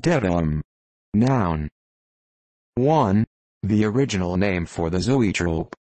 Dedum, Noun. 1. The original name for the zoetrope.